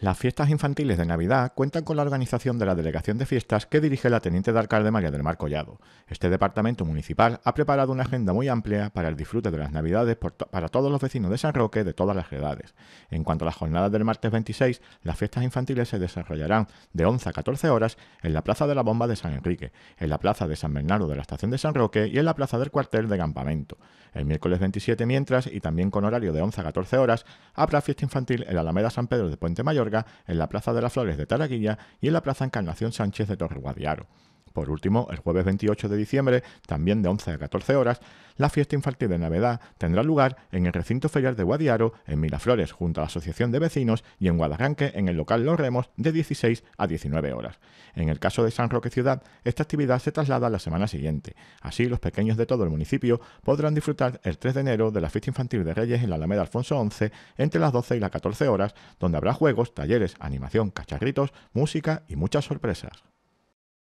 Las fiestas infantiles de Navidad cuentan con la organización de la Delegación de Fiestas que dirige la Teniente de Alcalde María del Mar Collado. Este departamento municipal ha preparado una agenda muy amplia para el disfrute de las Navidades para todos los vecinos de San Roque de todas las edades. En cuanto a las jornadas del martes 26, las fiestas infantiles se desarrollarán de 11 a 14 horas en la Plaza de la Bomba de San Enrique, en la Plaza de San Bernardo de la Estación de San Roque y en la Plaza del Cuartel de Campamento. El miércoles 27 mientras, y también con horario de 11 a 14 horas, habrá fiesta infantil en la Alameda San Pedro de Puente Mayor en la Plaza de las Flores de Taraguilla y en la Plaza Encarnación Sánchez de Torre Guadiaro. Por último, el jueves 28 de diciembre, también de 11 a 14 horas, la fiesta infantil de Navidad tendrá lugar en el recinto ferial de Guadiaro, en Miraflores, junto a la Asociación de Vecinos, y en Guadarranque, en el local Los Remos, de 16 a 19 horas. En el caso de San Roque Ciudad, esta actividad se traslada a la semana siguiente. Así, los pequeños de todo el municipio podrán disfrutar el 3 de enero de la fiesta infantil de Reyes en la Alameda Alfonso XI entre las 12 y las 14 horas, donde habrá juegos, talleres, animación, cacharritos, música y muchas sorpresas.